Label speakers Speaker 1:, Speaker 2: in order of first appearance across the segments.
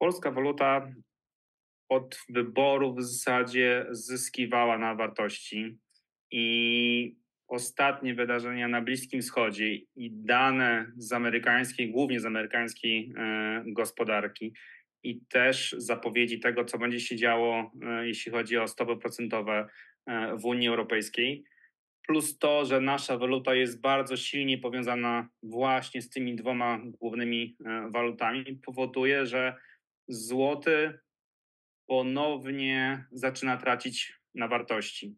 Speaker 1: polska waluta od wyborów w zasadzie zyskiwała na wartości i ostatnie wydarzenia na Bliskim Wschodzie i dane z amerykańskiej, głównie z amerykańskiej e, gospodarki i też zapowiedzi tego, co będzie się działo, e, jeśli chodzi o stopy procentowe e, w Unii Europejskiej, plus to, że nasza waluta jest bardzo silnie powiązana właśnie z tymi dwoma głównymi walutami, powoduje, że złoty ponownie zaczyna tracić na wartości.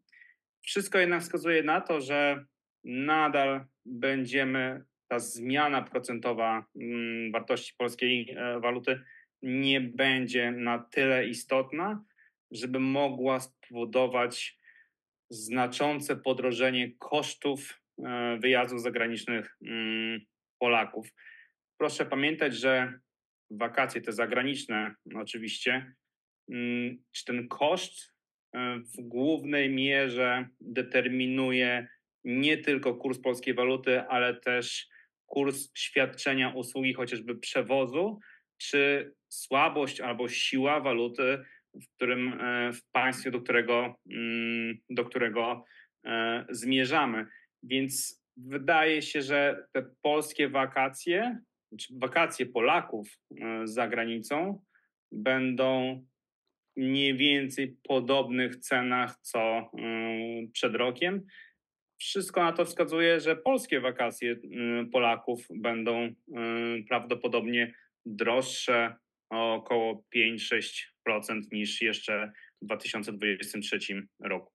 Speaker 1: Wszystko jednak wskazuje na to, że nadal będziemy, ta zmiana procentowa mm, wartości polskiej e, waluty nie będzie na tyle istotna, żeby mogła spowodować znaczące podrożenie kosztów e, wyjazdów zagranicznych mm, Polaków. Proszę pamiętać, że wakacje te zagraniczne oczywiście, mm, czy ten koszt E, w głównej mierze determinuje nie tylko kurs polskiej waluty, ale też kurs świadczenia usługi, chociażby przewozu, czy słabość albo siła waluty w którym e, w państwie, do którego, mm, do którego e, zmierzamy. Więc wydaje się, że te polskie wakacje, wakacje Polaków za granicą będą mniej więcej podobnych cenach co y, przed rokiem. Wszystko na to wskazuje, że polskie wakacje y, Polaków będą prawdopodobnie droższe o około 5-6% niż jeszcze w 2023 roku.